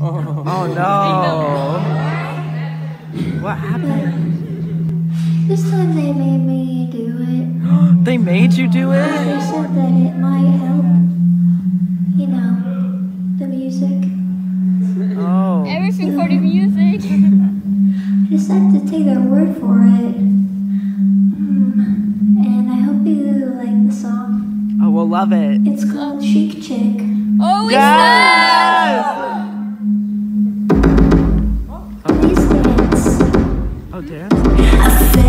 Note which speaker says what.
Speaker 1: Oh,
Speaker 2: oh no. what
Speaker 1: happened? This time they made me do it.
Speaker 2: they made you do it? They
Speaker 1: said that it might help. You know, the music.
Speaker 2: Oh.
Speaker 3: Everything
Speaker 1: for the
Speaker 3: music. I
Speaker 1: just have to take their word for it. Mm, and I hope you like the song.
Speaker 2: Oh, we'll love it.
Speaker 1: It's called Chic Chick.
Speaker 3: Oh, yes!
Speaker 2: yes! Oh, feel.